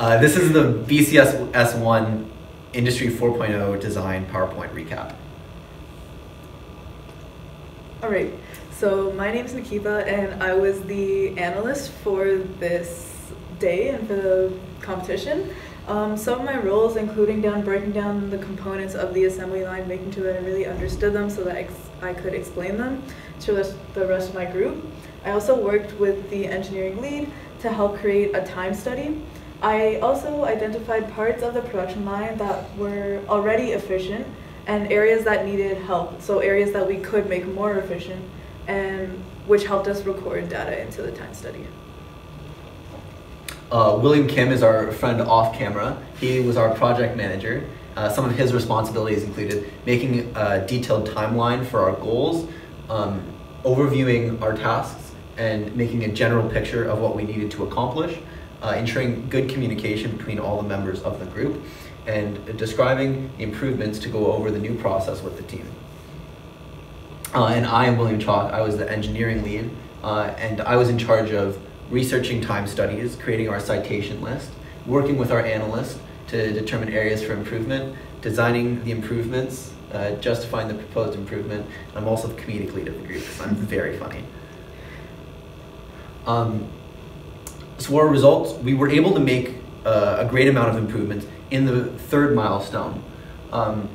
Uh, this is the BCS S1 Industry 4.0 Design PowerPoint recap. All right, so my name is Nikita, and I was the analyst for this day and for the competition. Um, some of my roles, including down breaking down the components of the assembly line, making sure that I really understood them so that I, I could explain them to the rest of my group. I also worked with the engineering lead to help create a time study. I also identified parts of the production line that were already efficient and areas that needed help, so areas that we could make more efficient and which helped us record data into the time study. Uh, William Kim is our friend off camera. He was our project manager. Uh, some of his responsibilities included making a detailed timeline for our goals, um, overviewing our tasks, and making a general picture of what we needed to accomplish, uh, ensuring good communication between all the members of the group, and describing improvements to go over the new process with the team. Uh, and I am William Chalk. I was the engineering lead, uh, and I was in charge of researching time studies, creating our citation list, working with our analyst to determine areas for improvement, designing the improvements, uh, justifying the proposed improvement. I'm also the comedic lead of the group because I'm very funny. Um, so our results, we were able to make uh, a great amount of improvements in the third milestone. Um,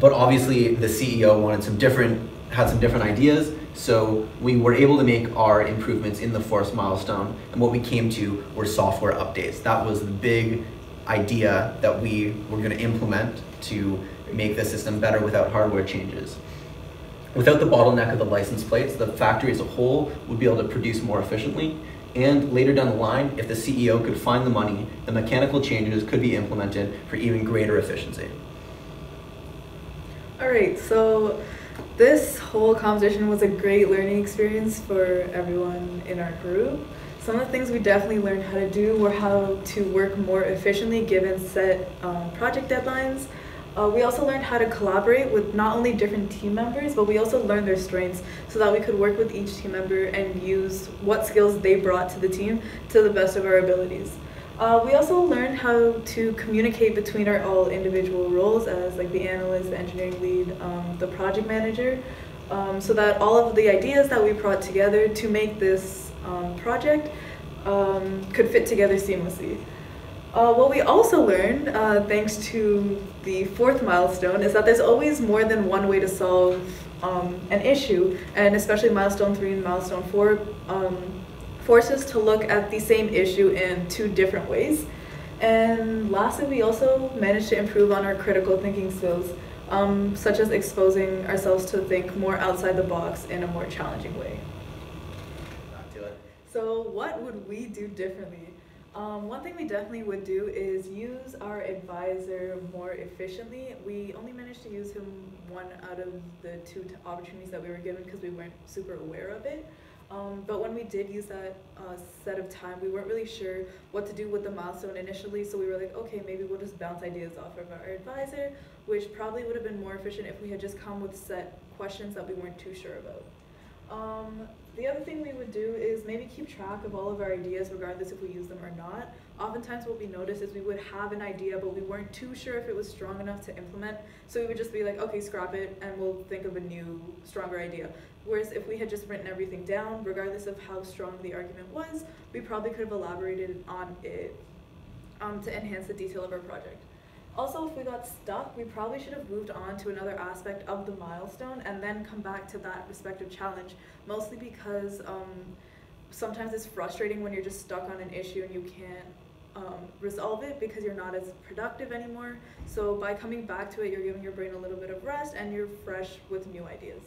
but obviously the CEO wanted some different, had some different ideas, so we were able to make our improvements in the fourth milestone, and what we came to were software updates. That was the big idea that we were going to implement to make the system better without hardware changes. Without the bottleneck of the license plates, the factory as a whole would be able to produce more efficiently, and later down the line, if the CEO could find the money, the mechanical changes could be implemented for even greater efficiency. All right, so this whole competition was a great learning experience for everyone in our group. Some of the things we definitely learned how to do were how to work more efficiently given set um, project deadlines. Uh, we also learned how to collaborate with not only different team members, but we also learned their strengths so that we could work with each team member and use what skills they brought to the team to the best of our abilities. Uh, we also learned how to communicate between our all individual roles as like the analyst, the engineering lead, um, the project manager, um, so that all of the ideas that we brought together to make this um, project um, could fit together seamlessly. Uh, what we also learned, uh, thanks to the fourth milestone, is that there's always more than one way to solve um, an issue, and especially milestone three and milestone four um, force us to look at the same issue in two different ways. And lastly, we also managed to improve on our critical thinking skills, um, such as exposing ourselves to think more outside the box in a more challenging way. So what would we do differently? Um, one thing we definitely would do is use our advisor more efficiently. We only managed to use him one out of the two opportunities that we were given because we weren't super aware of it. Um, but when we did use that uh, set of time, we weren't really sure what to do with the milestone initially. So we were like, okay, maybe we'll just bounce ideas off of our advisor, which probably would have been more efficient if we had just come with set questions that we weren't too sure about. Um, the other thing we would do is maybe keep track of all of our ideas regardless if we use them or not. Oftentimes what we noticed is we would have an idea but we weren't too sure if it was strong enough to implement. So we would just be like, okay, scrap it and we'll think of a new, stronger idea. Whereas if we had just written everything down, regardless of how strong the argument was, we probably could have elaborated on it um, to enhance the detail of our project. Also, if we got stuck, we probably should have moved on to another aspect of the milestone and then come back to that respective challenge, mostly because um, sometimes it's frustrating when you're just stuck on an issue and you can't um, resolve it because you're not as productive anymore. So by coming back to it, you're giving your brain a little bit of rest and you're fresh with new ideas.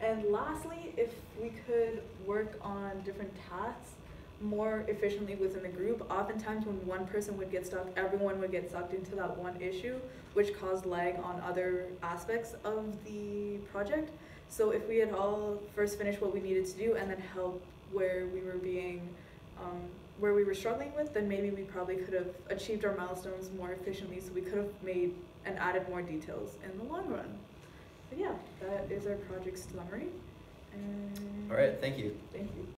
And lastly, if we could work on different tasks more efficiently within the group, oftentimes when one person would get stuck, everyone would get sucked into that one issue, which caused lag on other aspects of the project. So if we had all first finished what we needed to do and then help where we were being, um, where we were struggling with, then maybe we probably could have achieved our milestones more efficiently so we could have made and added more details in the long run. But yeah, that is our project summary. And All right, thank you. Thank you.